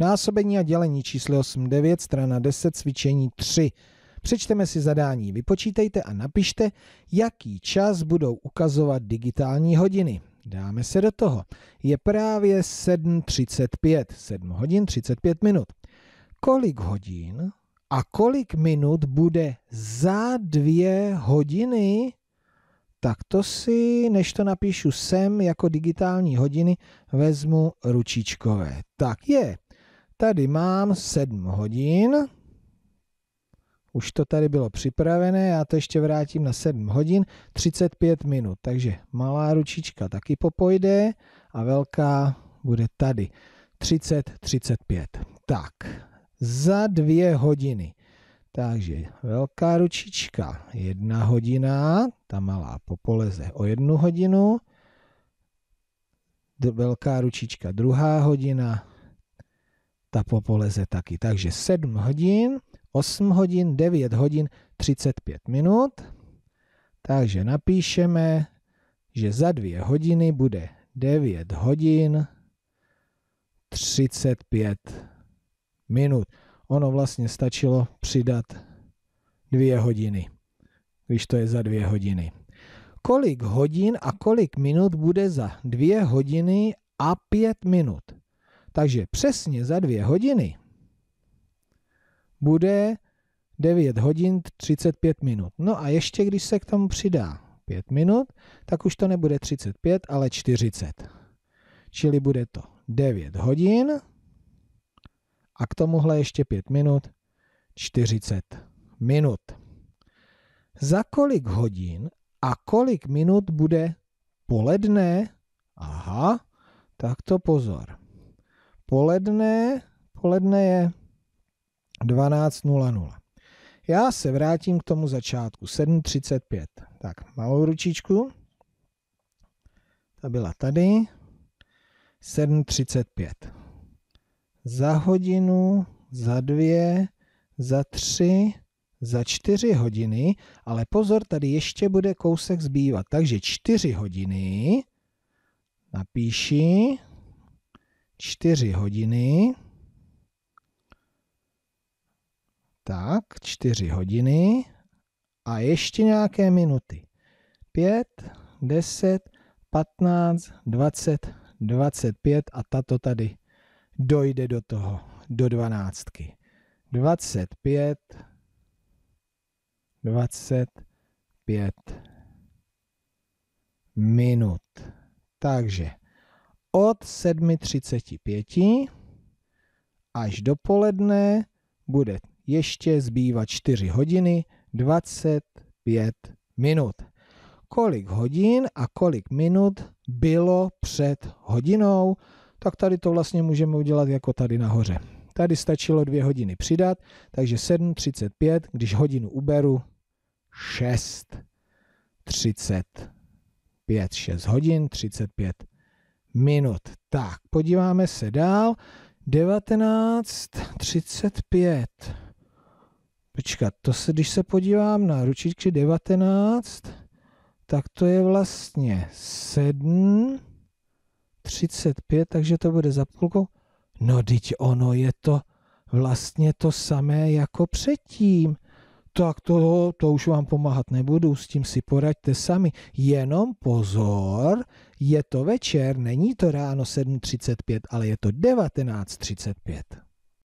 Násobení a dělení číslo 8, 9, strana 10, cvičení 3. Přečteme si zadání, vypočítejte a napište, jaký čas budou ukazovat digitální hodiny. Dáme se do toho. Je právě 7.35, 7 hodin 35 minut. Kolik hodin a kolik minut bude za dvě hodiny? Tak to si, než to napíšu sem jako digitální hodiny, vezmu ručičkové. Tak je, tady mám 7 hodin, už to tady bylo připravené, já to ještě vrátím na 7 hodin, 35 minut, takže malá ručička taky popojde a velká bude tady. 30, 35. Tak, za dvě hodiny. Takže velká ručička, jedna hodina, ta malá popoleze o jednu hodinu, velká ručička druhá hodina, ta popoleze taky. Takže 7 hodin, 8 hodin, 9 hodin, 35 minut. Takže napíšeme, že za dvě hodiny bude 9 hodin, 35 minut. Ono vlastně stačilo přidat dvě hodiny, když to je za dvě hodiny. Kolik hodin a kolik minut bude za dvě hodiny a pět minut? Takže přesně za dvě hodiny bude 9 hodin 35 minut. No a ještě když se k tomu přidá 5 minut, tak už to nebude 35, ale 40. Čili bude to 9 hodin a k tomuhle ještě 5 minut 40 minut. Za kolik hodin a kolik minut bude poledne? Aha, tak to pozor. Poledne, poledne je 12.00. Já se vrátím k tomu začátku, 7.35. Tak, malou ručičku. Ta byla tady. 7.35. Za hodinu, za dvě, za tři, za čtyři hodiny, ale pozor, tady ještě bude kousek zbývat. Takže čtyři hodiny, napíši, čtyři hodiny, Tak, čtyři hodiny a ještě nějaké minuty. Pět, deset, patnáct, dvacet, dvacet pět a tato tady dojde do toho, do dvanáctky. Dvacet pět, dvacet pět minut. Takže od 7.35 až do poledne bude ještě zbývá 4 hodiny 25 minut. Kolik hodin a kolik minut bylo před hodinou, tak tady to vlastně můžeme udělat jako tady nahoře. Tady stačilo 2 hodiny přidat, takže 7.35, když hodinu uberu, 6.35. 6 hodin, 35 minut. Tak, podíváme se dál. 19.35. Počkat, to se, když se podívám na ručičky 19, tak to je vlastně 7, 35, takže to bude za půlkou. No, teď ono je to vlastně to samé jako předtím. Tak to, to už vám pomáhat nebudu, s tím si poraďte sami. Jenom pozor, je to večer, není to ráno 7.35, ale je to 19.35.